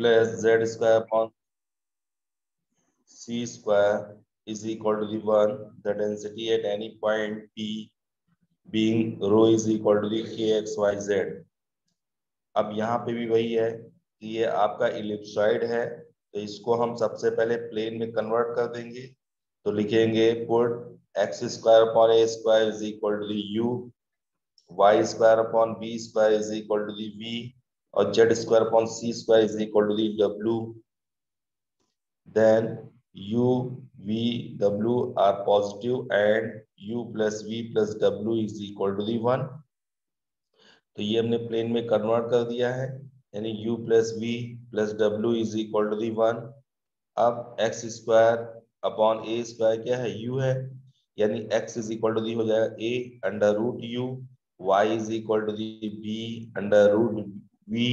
plus z square upon c square is equal to the 1 the density at any point p being rho is equal to the kxyz अब यहाँ पे भी वही है कि ये आपका इलिप्सॉइड है तो इसको हम सबसे पहले प्लेन में कन्वर्ट कर देंगे तो लिखेंगे put x square upon a square is equal to u y square upon b square is equal to v और z square upon c square is equal to W then u, v, w are positive and u plus v plus w is equal to the one तो ये हमने plane में convert कर दिया है, यानी u plus v plus w is equal to the वन अब x square upon a square क्या है? u है, यानी x is equal to the हो जाएगा a under root u y is equal to the b under root v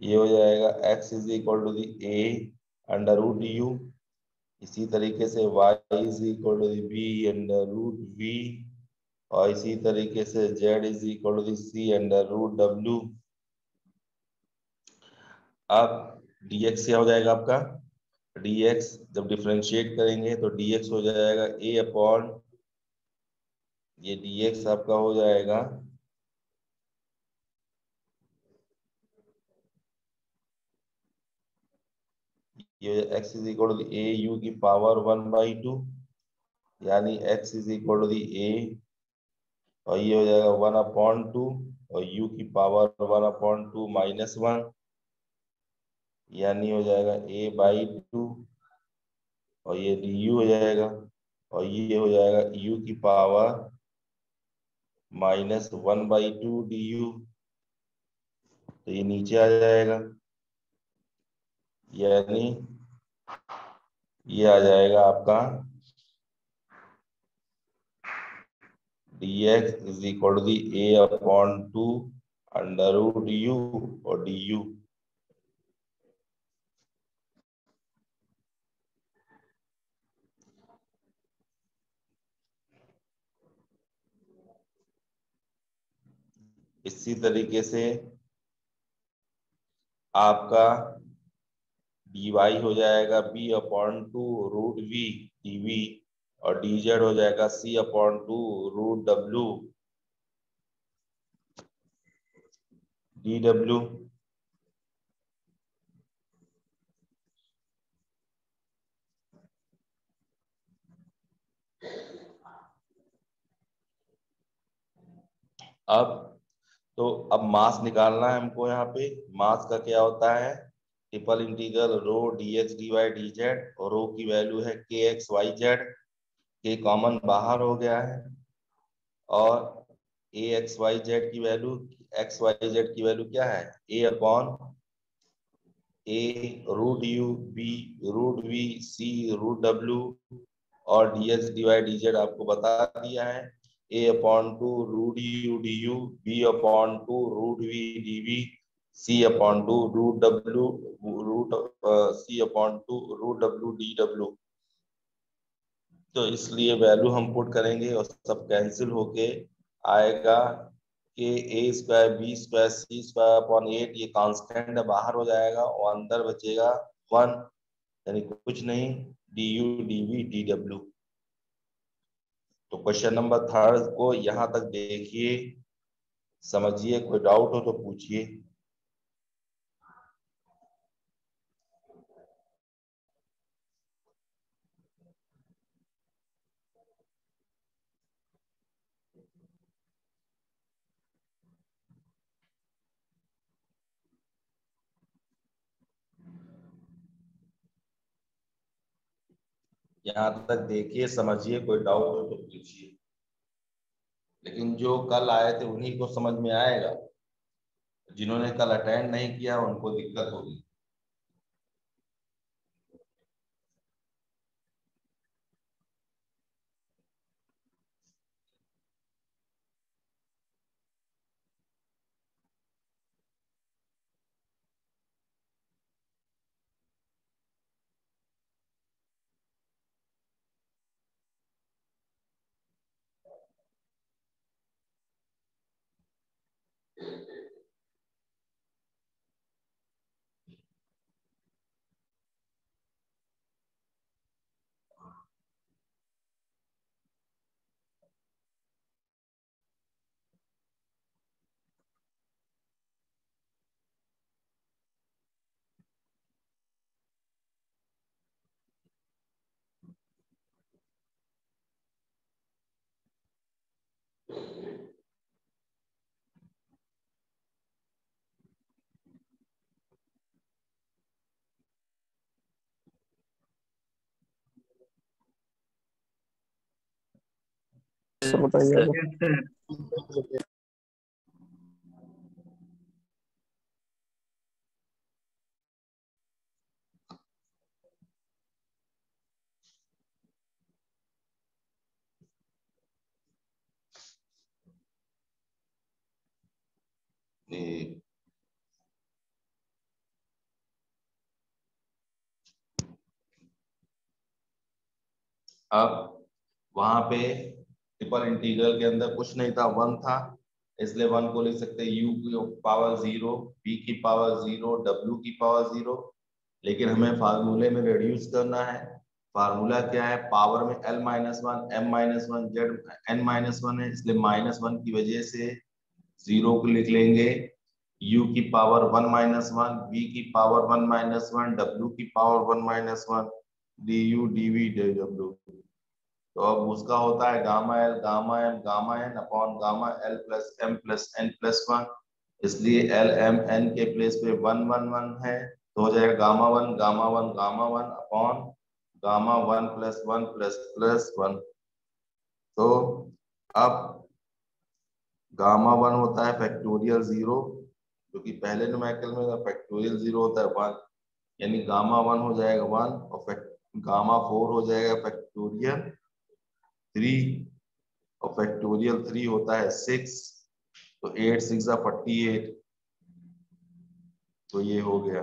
ये हो जाएगा x is equal to the a under root u इसी तरीके से y is equal to the b under root v और इसी तरीके से z is equal to the c under root W अब dx क्या हो जाएगा आपका? Dx जब डिफ्रेंशिएट करेंगे तो dx हो जाएगा a अपॉन ये dx आपका हो जाएगा। ये x is equal to a u की पावर वन बाई टू यानी x is equal to a और ये हो जाएगा वन अपॉन टू और u की power one upon two minus one यानी हो जाएगा a बाई टू और ये यू हो जाएगा, और ये हो जाएगा u की power minus one by two d u तो ये नीचे आ जाएगा। यानी ये आ जाएगा आपका dx is equal to the A upon two under root U और डी यू इसी तरीके से आपका dy हो जाएगा B upon two root V dv और dz हो जाएगा C upon two root W D W अब तो अब मास निकालना है हमको यहाँ पे। मास का क्या होता है? Triple integral rho d x d y d z और रो की वैल्यू है के एक्स वाई जेड के कॉमन बाहर हो गया है। और ए एक्स वाई जेड की वैल्यू एक्स वाई जेड की वैल्यू क्या है? A upon a root u b root v c root W और d x d y d z आपको बता दिया है। A upon 2 root u du, b upon 2 root v dv, c upon 2 root w, root uh, c upon 2 root w dw. तो इसलिए value हम put करेंगे और सब कैंसिल होके आएगा के a square b square c square upon eight ये कांस्टेंट बाहर हो जाएगा और अंदर बचेगा वन यानी कुछ नहीं d u d v d W तो क्वेश्चन नंबर थर्ड को यहाँ तक देखिए समझिए कोई डाउट हो तो पूछिए। यहाँ तक देखिए, समझिए, कोई डाउट हो तो पूछिए। लेकिन जो कल आए थे, उन्हीं को समझ में आएगा। जिन्होंने कल अटेंड नहीं किया, उनको दिक्कत होगी। सर। बताइए अब वहाँ पे ट्रिपल इंटीग्रल के अंदर कुछ नहीं था, वन था, इसलिए वन को लिख सकते हैं यू की पावर ज़ीरो बी की पावर ज़ीरो डब्ल्यू की पावर ज़ीरो लेकिन हमें फार्मूले में रिड्यूस करना है। फार्मूला क्या है? पावर में l minus one m minus one z n minus one है, इसलिए माइनस वन की वजह से ज़ीरो को लिख लेंगे। u की power one minus one v की power one minus one w की power one minus one d u d v d W तो अब उसका होता है gamma l gamma m gamma n upon gamma l plus m plus n plus one इसलिए L M N के place पे one one one है तो हो जाएगा gamma one gamma one gamma one upon gamma one plus one plus plus one तो अब gamma one होता है फैक्टोरियल ज़ीरो जो कि पहले न्यूमेरिकल में फैक्टोरियल ज़ीरो होता है वन यानी गामा वन हो जाएगा वन और गामा फोर हो जाएगा फैक्टोरियल थ्री और फैक्टोरियल थ्री होता है सिक्स तो एट सिक्स फोर्टी एट तो ये हो गया।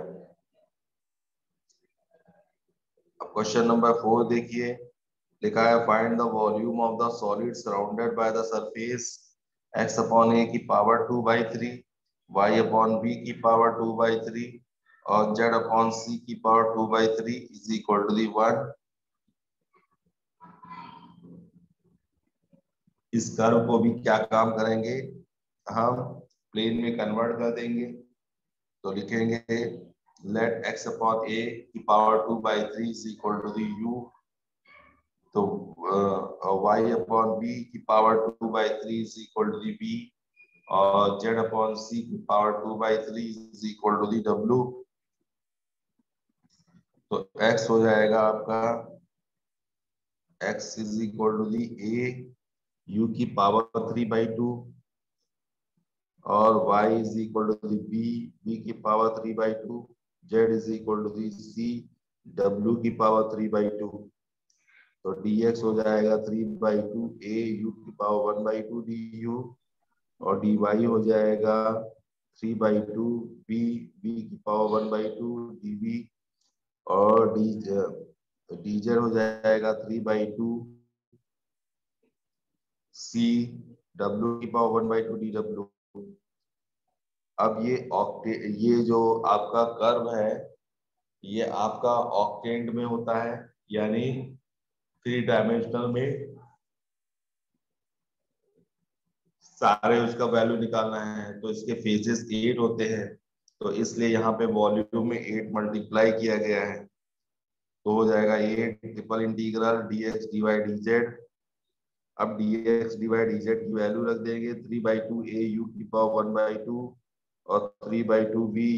अब क्वेश्चन नंबर फोर देखिए। लिखा है find the volume of the solid surrounded by the surface x upon a की power two by three y upon b की पावर टू बाई थ्री और जेड अपॉन सी की power two by three is equal to the one इस curve को भी क्या काम करेंगे? हम प्लेन में कन्वर्ट कर देंगे तो लिखेंगे लेट एक्स अपॉन ए की power two by three is equal to the u तो वाई अपॉन बी की power two by three is equal to the b और जेड अपॉन सी की power two by three is equal to the W तो x हो जाएगा आपका, x is equal to the a u की power three by two और y is equal to the b b की power three by two z is equal to the c w की power three by two तो dx हो जाएगा three by two a u की power one by two d u और dy हो जाएगा three by two b b की power one by two d b और डी डीजेड हो जाएगा three by two C W की power one by two d W अब ये ऑक्टे ये जो आपका कर्व है, ये आपका ऑक्टेंट में होता है, यानी थ्री डायमेंशनल में सारे उसका वैल्यू निकालना है। तो इसके फेजेस एट होते हैं। तो इसलिए यहाँ पे वॉल्यूम में एट मल्टीप्लाई किया गया है। तो हो जाएगा eight triple integral d x d y d z अब डी एक्स डी वाई की वैल्यू रख देंगे three by two a u की पावर वन बाई टू और three by two b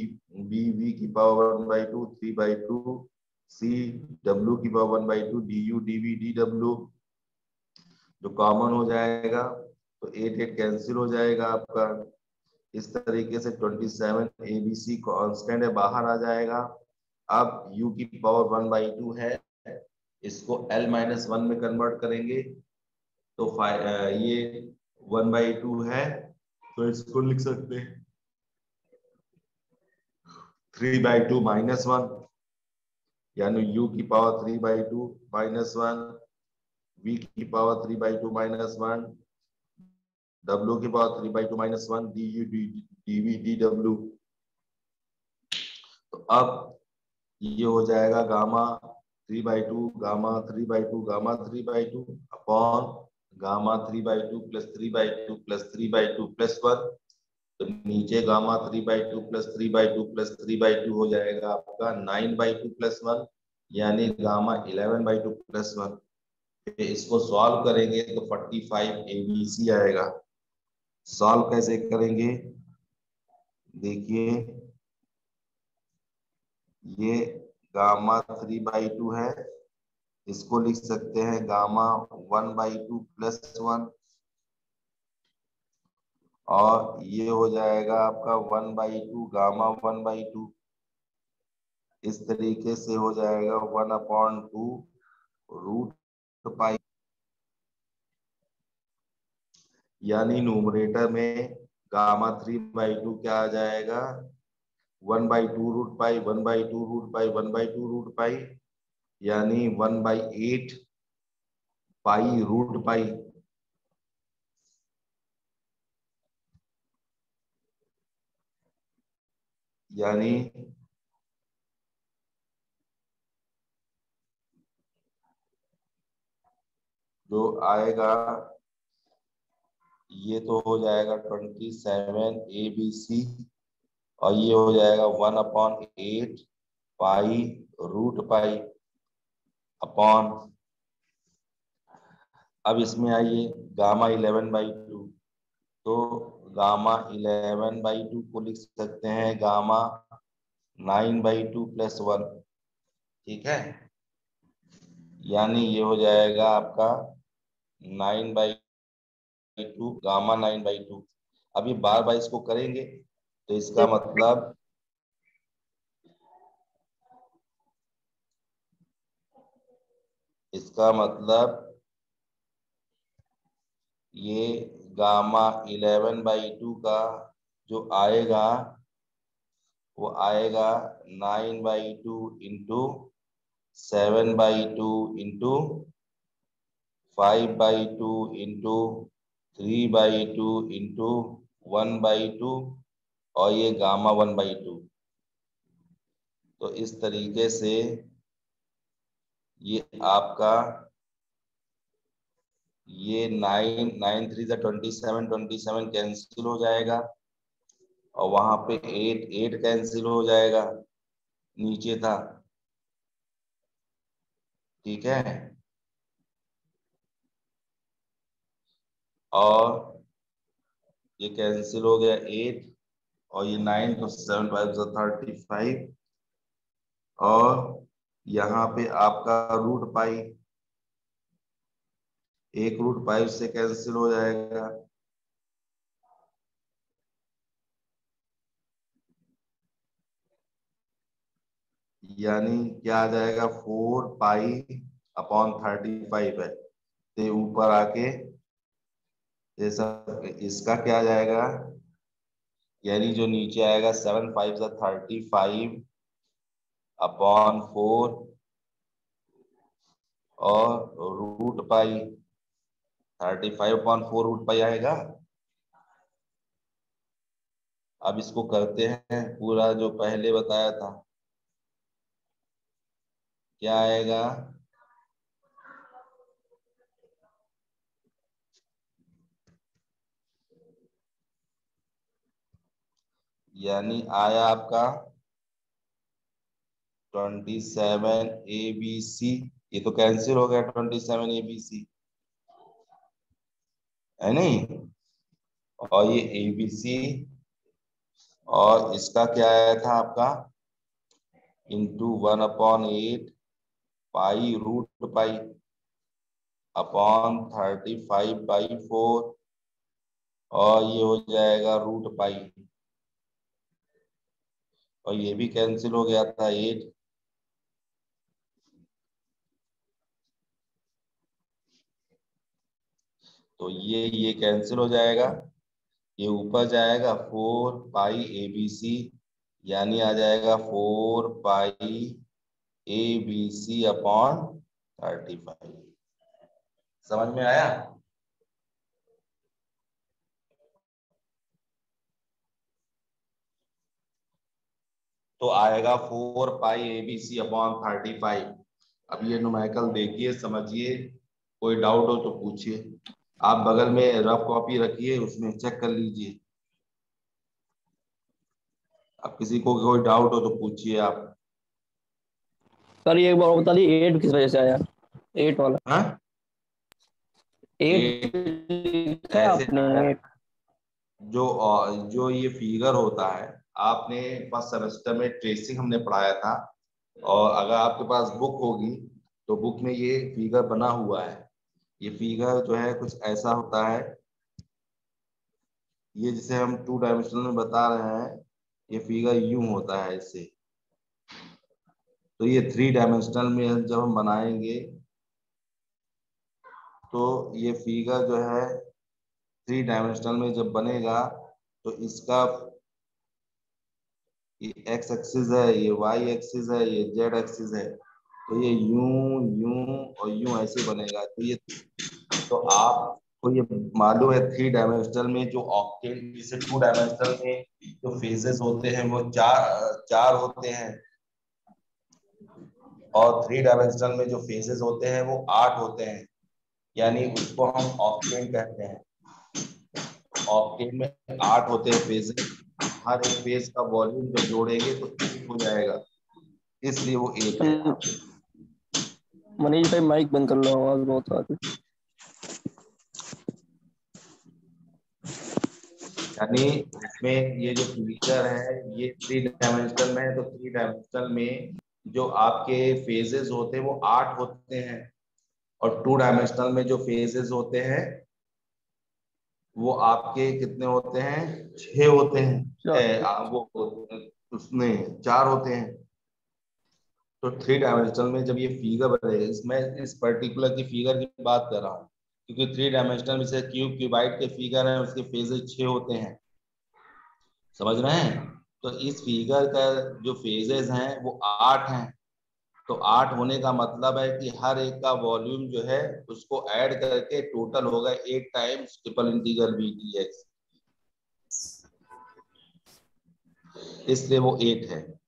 b v की power one by two three by two c W की power one by two d u d v d W जो common हो जाएगा तो eight eight cancel हो जाएगा आपका। इस तरीके से 27 एबीसी कॉन्स्टेंट है, बाहर आ जाएगा। अब u की पावर वन बाई टू है, इसको l माइनस वन में कन्वर्ट करेंगे। तो ये वन बाई टू है तो इसको लिख सकते हैं। Three by two minus one यानी u की power three by two minus one v की power three by two minus one w की power three by two minus one d u d d v d W तो अब ये हो जाएगा gamma three by two gamma three by two gamma three by two upon gamma three by two plus three by two plus three by two plus one तो नीचे gamma three by two plus three by two plus three by two हो जाएगा आपका nine by two plus one, यानी gamma eleven by two plus one. इसको solve करेंगे तो forty five a b c आएगा। सॉल्व कैसे करेंगे? देखिए, ये गामा थ्री बाई टू है इसको लिख सकते हैं gamma one by two plus one. और ये हो जाएगा आपका one by two, gamma one by two. इस तरीके से हो जाएगा one upon two root pi. यानी न्यूमरेटर में गामा थ्री बाई टू क्या आ जाएगा? One by two root pi, one by two root pi, one by two root pi. यानी one by eight pi root pi. यानी जो आएगा, ये तो हो जाएगा twenty seven a b c और ये हो जाएगा one upon eight pi root pi. Upon अब इसमें आइए गामा इलेवन बाई टू। तो गामा इलेवन बाई टू को लिख सकते हैं gamma nine by two plus one. ठीक है? यानी ये हो जाएगा आपका nine by two gamma nine by two. अभी बार बार इसको करेंगे तो इसका मतलब इसका मतलब ये गामा इलेवन बाई टू का जो आएगा, वो आएगा nine by two into seven by two into five by two into three by two into one by two और ये गामा वन बाई टू। तो इस तरीके से ये आपका ये नाइन नाइन थ्री सा twenty seven twenty seven cancel हो जाएगा। और वहाँ पे एट एट कैंसिल हो जाएगा। नीचे था। ठीक है? और ये कैंसिल हो गया एट और ये nine seven five thirty five और यहाँ पे आपका रूट पाई एक रूट फाइव से कैंसिल हो जाएगा। यानी क्या आ जाएगा? Four pi upon thirty five है। तो ऊपर आके जैसा इसका क्या आ जाएगा? यानी जो नीचे आएगा seven five thirty five upon four और root pi thirty five upon four root pi आएगा। अब इसको करते हैं, पूरा जो पहले बताया था। क्या आएगा? यानी आया आपका twenty seven A B C ये तो कैंसिल हो गया twenty seven A B C है नहीं? और ये ए बी सी और इसका क्या आया था आपका? Into one upon eight pi root pi upon thirty five by four और ये हो जाएगा रूट पाई और ये भी कैंसिल हो गया था एट तो ये ये कैंसिल हो जाएगा। ये ऊपर जाएगा four pi A B C यानी आ जाएगा four pi A B C upon thirty five समझ में आया? तो आएगा four pi A B C upon thirty five अब ये नुमेकल देखिए, समझिए। कोई डाउट हो तो पूछिए। आप बगल में रफ कॉपी रखिए उसमें चेक कर लीजिए। अब किसी को कोई डाउट हो तो पूछिए आप। सर ये एक बार बता दी एट किस वजह से आया? एट वाला। हाँ? एट एट जो जो ये फिगर होता है आपने फ़र्स्ट सेमेस्टर में ट्रेसिंग हमने पढ़ाया था और अगर आपके पास बुक होगी तो बुक में ये फिगर बना हुआ है। ये फिगर जो है कुछ ऐसा होता है। ये जिसे हम टू डायमेंशनल में बता रहे हैं, ये फिगर यू होता है इससे। तो ये थ्री डायमेंशनल में जब हम बनाएँगे तो ये फिगर जो है थ्री डायमेंशनल में जब बनेगा तो इसका ये एक्स एक्सिस है, ये वाई एक्सिस है, ये जेड एक्सिस है। तो ये यू यू और यू ऐसे बनेगा। तो ये तो आप तो ये मालूम है थ्री डायमेंशनल में जो ऑक्टेन जिसे टू डायमेंशनल में जो फेजेस होते हैं, वो चार चार होते हैं। और थ्री डायमेंशनल में जो फेजेस होते हैं, वो आठ होते हैं। यानी उसको हम ऑक्टेन कहते हैं। ऑक्टेन में आठ होते हैं फेजेस हर एक फ़ेज़ का वॉल्यूम जब जोड़ेंगे तो हो जाएगा। इसलिए वो एक है। मनीष भाई माइक बंद कर लो आवाज़ बहुत आ रही यानी इसमें ये जो फीचर है ये थ्री डायमेंशनल में है तो थ्री डायमेंशनल में जो आपके फेजेस होते हैं वो आठ होते हैं। और टू डायमेंशनल में जो फेजेस होते हैं वो आपके कितने होते हैं? छह होते हैं। वो उसमें चार होते हैं। तो थ्री डायमेंशनल में जब ये फिगर बने, इसमें इस पर्टिकुलर की फिगर की बात कर रहा हूँ, क्योंकि थ्री डायमेंशनल में से क्यूब क्यूबाइट के फिगर है, उसके फेजेस छह होते हैं। समझ रहे हैं? तो इस फिगर का जो फेजेस हैं, वो आठ हैं। तो आठ होने का मतलब है कि हर एक का वॉल्यूम जो है, उसको ऐड करके टोटल होगा eight times triple integral B D X इसलिए वो एट है।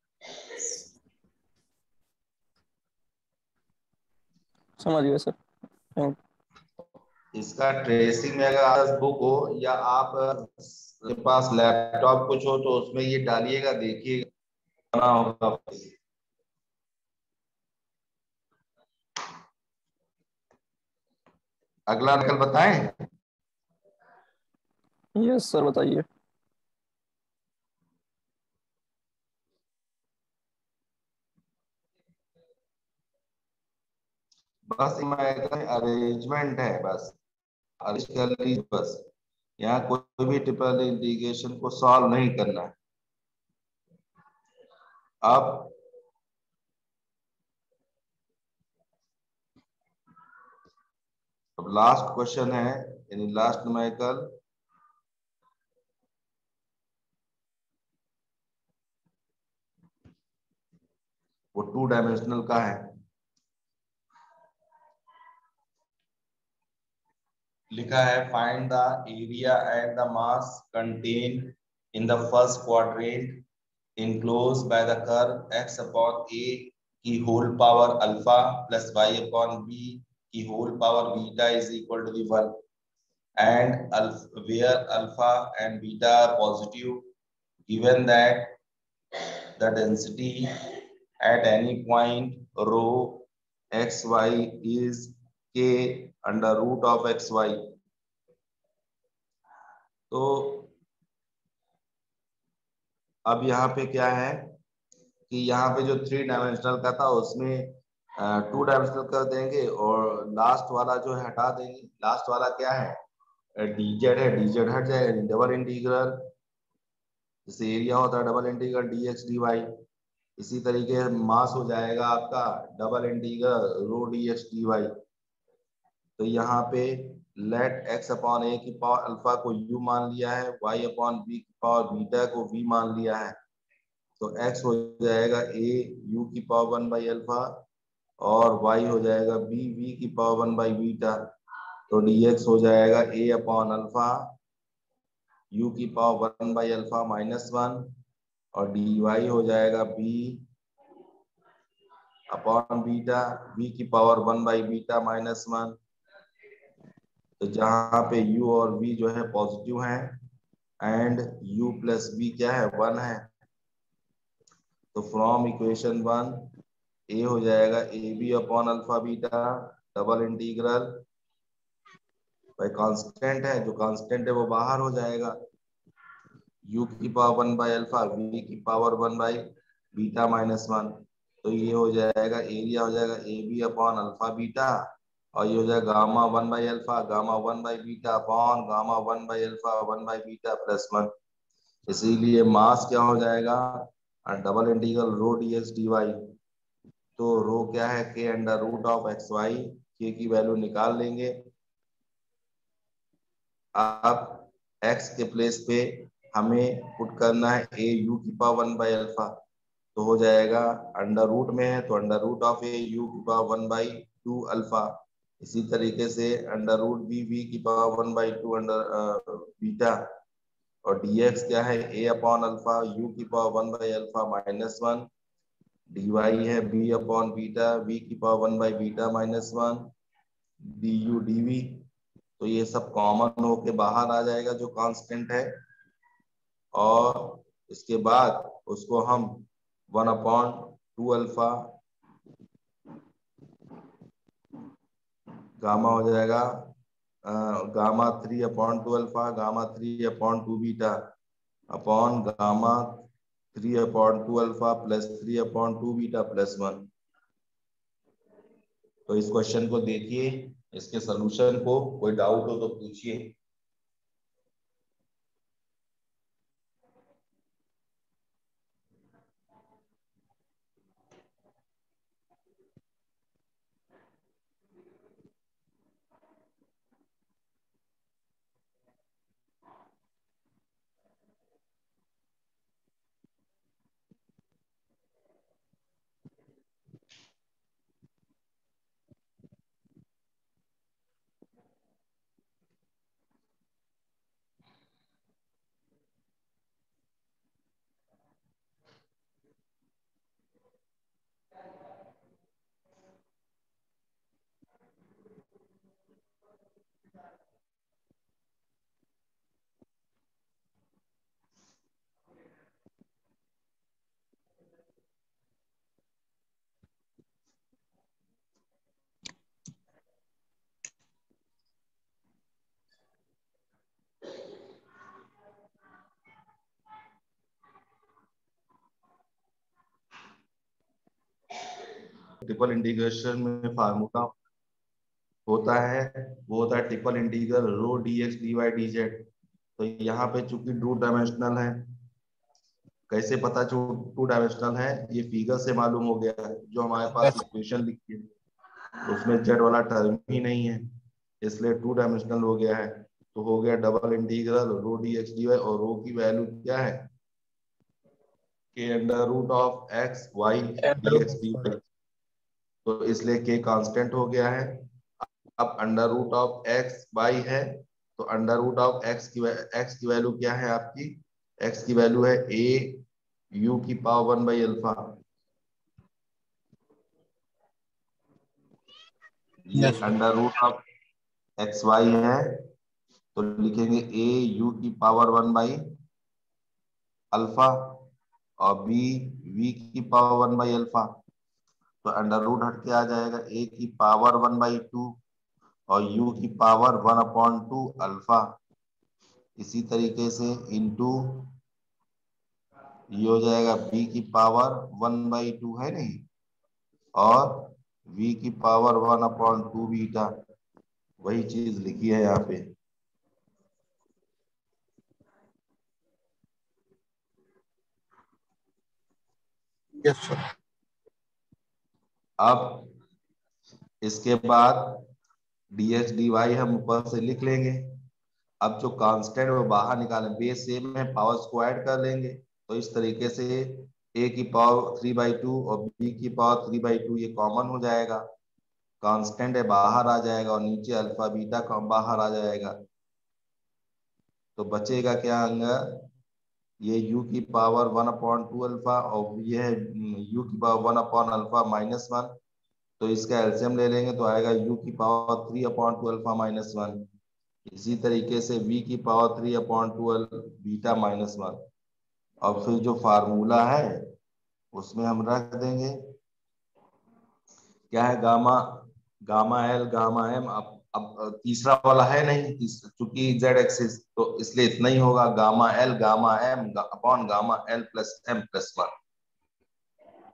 समझ गया सर। इसका ट्रेसिंग में अगर बुक हो या आप के पास लैपटॉप कुछ हो तो उसमें ये डालिएगा देखिएगा होगा। अगला नकल बताएँ? यस सर बताइए। बस अरेंजमेंट है, बस। बस। यहाँ कोई भी ट्रिपल इंटीग्रेशन को सॉल्व नहीं करना है। अब अब लास्ट क्वेश्चन है यानी लास्ट न्यूमेरिकल वो टू डायमेंशनल का है। लिखा है find the area and the mass contain in the first quadrant enclose by the curve X upon A की whole power alpha plus Y upon B की whole power beta is equal to the one and where alpha and beta are positive given that the density at any point rho X Y is K under root of X Y तो अब यहाँ पे क्या है कि यहाँ पे जो थ्री डायमेंशनल का था, उसमें टू डायमेंशनल कर देंगे और लास्ट वाला जो है हटा देंगे। लास्ट वाला क्या है? डीजेड है। डीजेड हट जाएगा। डबल इंटीग्रल जैसे एरिया होता है double integral D X D Y इसी तरीके मास हो जाएगा आपका double integral rho D X D Y तो यहाँ पे लेट एक्स अपॉन ए की पावर अल्फ़ा को यू मान लिया है वाई अपॉन बी की पावर बीटा को वी मान लिया है। तो एक्स हो जाएगा ए यू की पावर वन बाई अल्फ़ा और वाई हो जाएगा बी वी की पावर वन बाई बीटा तो डी एक्स हो जाएगा ए अपॉन अल्फ़ा यू की power one by alpha minus one और डी वाई हो जाएगा बी अपॉन बीटा बी की power one by beta minus one तो जहाँ पे u और v जो है पॉजिटिव है एंड u प्लस v क्या है? वन है। तो फ्रॉम इक्वेशन वन ए हो जाएगा A B upon alpha beta double integral भाई कांस्टेंट है। जो कांस्टेंट है वो बाहर हो जाएगा। U की power one by alpha v की power one by beta minus one तो ये हो जाएगा एरिया हो जाएगा A B upon alpha beta और ये हो जाएगा gamma one by alpha, gamma one by beta upon, gamma one by alpha, one by beta plus one. इसीलिए मास क्या हो जाएगा? Double integral rho D S D Y. तो rho क्या है? K under root of X Y, K की value निकाल लेंगे। अब एक्स के प्लेस पे हमें पुट करना है ए यू की पावर वन बाई अल्फ़ा। तो हो जाएगा अंडर रूट में है तो under root of A U की power one by two alpha. इसी तरीके से अंडर रूट बी वी की power one by two under beta और dx क्या है? a अपॉन अल्फ़ा u की power one by alpha minus one dy है b अपॉन बीटा v की power one by beta minus one du dv तो ये सब कॉमन होके बाहर आ जाएगा जो कांस्टेंट है। और इसके बाद उसको हम one upon two alpha gamma हो जाएगा gamma three upon two alpha, gamma three upon two beta, upon gamma three upon two alpha plus three upon two beta plus one. तो इस क्वेश्चन को देखिए, इसके सोल्यूशन को, कोई डाउट हो तो पूछिए। ट्रिपल इंटीग्रेशन में फार्मूला होता है वो होता है triple integral rho D X D Y D Z तो यहाँ पे चूँकि टू डायमेंशनल है कैसे पता टू डायमेंशनल है? ये फिगर से मालूम हो गया है जो हमारे पास इक्वेशन लिखी है। उसमें जेड वाला टर्म ही नहीं है इसलिए टू डायमेंशनल हो गया है। तो हो गया double integral rho D X D Y और रो की वैल्यू क्या है? K under root of X Y D X D Y तो इसलिए के कांस्टेंट हो गया है। अब under root of X Y है तो अंडर रूट ऑफ़ एक्स की एक्स की वैल्यू क्या है आपकी? एक्स की वैल्यू है ए यू की पावर वन बाई अल्फ़ा ये under root of X Y है तो लिखेंगे ए यू की पावर वन बाई अल्फ़ा और बी वी की पावर वन बाई अल्फ़ा तो अंडर रूट हट के आ जाएगा। ए की पावर वन बाई टू और यू की power one upon two alpha इसी तरीके से इंटू ये हो जाएगा बी की पावर वन बाई टू है नहीं? और v की power one upon two beta वही चीज़ लिखी है यहाँ पे। यस सर अब इसके बाद डी एच डी वाई हम ऊपर से लिख लेंगे। अब जो कांस्टेंट वो बाहर निकालें। बेस सेम है पावर को ऐड कर लेंगे। तो इस तरीके से ए की पावर थ्री बाई टू और बी की पावर थ्री बाई टू ये कॉमन हो जाएगा। कांस्टेंट है, बाहर आ जाएगा और नीचे अल्फ़ा बीटा बाहर आ जाएगा। तो बचेगा क्या अंगा? ये u की power one upon two alpha और ये u की power one upon alpha minus one तो इसका एल्सियम ले लेंगे तो आएगा u की power three upon two alpha minus one इसी तरीके से v की power three upon two beta minus one और फिर जो फार्मूला है, उसमें हम रख देंगे। क्या है? Gamma gamma L gamma M अब अब तीसरा वाला है नहीं चूँकि जेड एक्सिस तो इसलिए इतना ही होगा, gamma L gamma M upon gamma L plus M plus one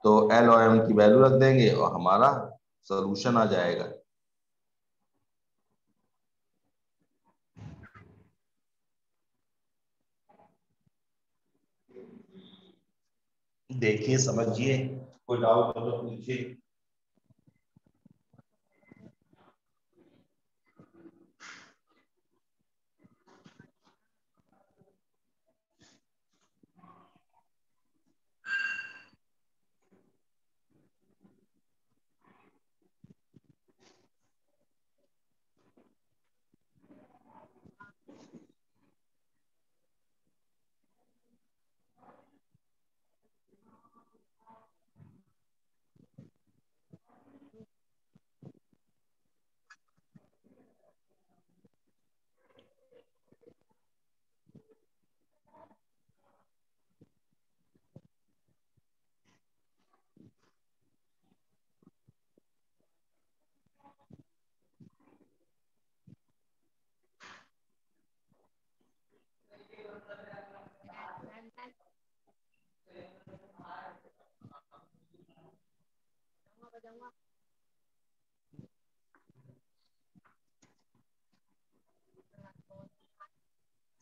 तो एल और एम की वैल्यू रख देंगे और हमारा सोल्यूशन आ जाएगा। देखिए, समझिए, कोई डाउट हो तो पूछिए।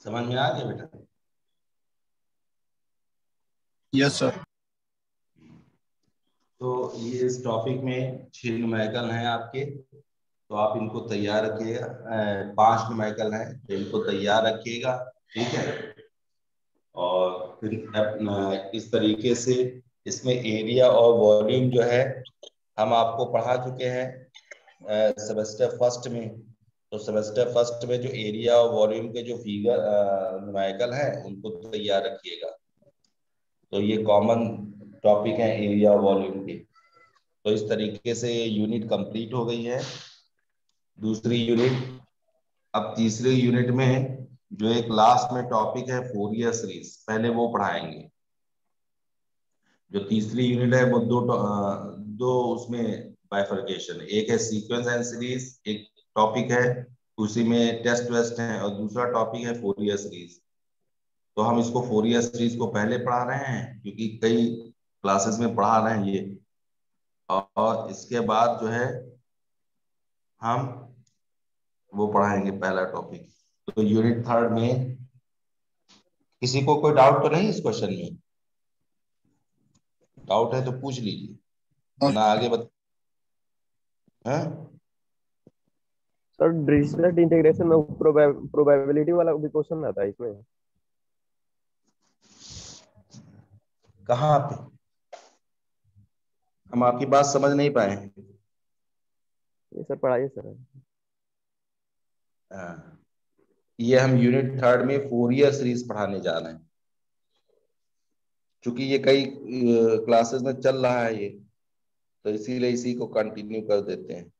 समझ में आ गया बेटा? यस सर तो ये इस टॉपिक में छह न्यूमेरिकल हैं आपके तो आप इनको तैयार रखिएगा पाँच न्यूमेरिकल हैं तो इनको तैयार रखिएगा ठीक है? और फिर इस तरीके से इसमें एरिया और वॉल्यूम जो है हम आपको पढ़ा चुके हैं सेमेस्टर फ़र्स्ट में। तो सेमेस्टर फ़र्स्ट में जो एरिया और वॉल्यूम के जो फिगर नुमाइकल हैं, उनको तैयार रखिएगा। तो ये कॉमन टॉपिक है एरिया और वॉल्यूम के। तो इस तरीके से यूनिट कंप्लीट हो गई है। दूसरी यूनिट अब तीसरे यूनिट में जो एक लास्ट में टॉपिक है फोरियर सीरीज़ पहले वो पढ़ाएँगे। जो तीसरी यूनिट है, वो दो दो उसमें बाइफर्केशन एक है सीक्वेंस एंड सीरीज़ एक टॉपिक है, उसी में टेस्ट वेस्ट है और दूसरा टॉपिक है फोरियर सीरीज़ तो हम इसको फोरियर सीरीज़ को पहले पढ़ा रहे हैं, क्योंकि कई क्लासेस में पढ़ा रहे हैं ये। और इसके बाद जो है, हम वो पढ़ाएँगे पहला टॉपिक तो यूनिट थर्ड में किसी को कोई डाउट तो नहीं इस क्वेश्चन में? डाउट है तो पूछ लीजिए। ना आगे बता हाँ? सर डिरिचलेट इंटीग्रेशन में प्रोबेबिलिटी वाला भी क्वेश्चन आता है इसमें। कहाँ पे? हम आपकी बात समझ नहीं पाए ये सर पढ़ाइए सर। हाँ। ये हम यूनिट थर्ड में फोर फोरियर सीरीज़ पढ़ाने जा रहे हैं। क्योंकि ये कई क्लासेस में चल रहा है ये। तो इसीलिए इसी को कंटिन्यू कर देते हैं।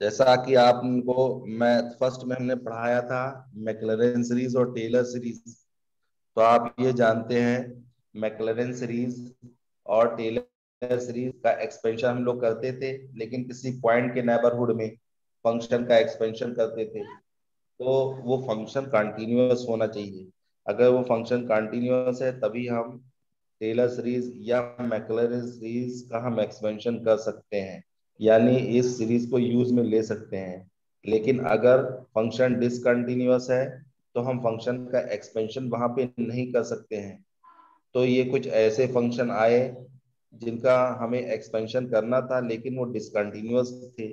जैसा कि आपको मैं फ़र्स्ट में हमने पढ़ाया था मैकलरेन सीरीज़ और टेलर सीरीज़ तो आप ये जानते हैं मैकलरेन सीरीज़ और टेलर सीरीज़ का एक्सपेंशन हम लोग करते थे, लेकिन किसी पॉइंट के नेबरहुड में फ़ंक्शन का एक्सपेंशन करते थे। तो वो फ़ंक्शन कंटिन्यूस होना चाहिए। अगर वो फ़ंक्शन कंटिन्यूस है, तभी हम टेलर सीरीज़ या मैकलरेन सीरीज़ का हम एक्सपेंशन कर सकते हैं। यानी इस सीरीज़ को यूज़ में ले सकते हैं। लेकिन अगर फ़ंक्शन डिसकंटिन्यूस है तो हम फ़ंक्शन का एक्सपेंशन वहाँ पे नहीं कर सकते हैं। तो ये कुछ ऐसे फ़ंक्शन आए, जिनका हमें एक्सपेंशन करना था, लेकिन वो डिसकंटिन्यूस थे।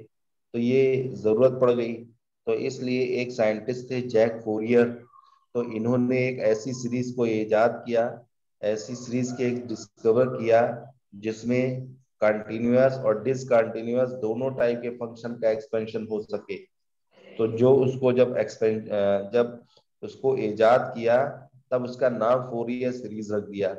तो ये ज़रूरत पड़ गई। तो इसलिए एक साइंटिस्ट थे जैक फोरियर तो इन्होंने एक ऐसी सीरीज़ को ईजाद किया, ऐसी सीरीज़ के एक डिस्कवर किया, जिसमें कंटिन्यूस और डिसकंटिन्यूस दोनों टाइप के फ़ंक्शन का एक्सपेंशन हो सके। तो जो उसको जब एक्सपेंड जब उसको ईजाद किया, तब उसका नाम फोरियर सीरीज़ रख दिया।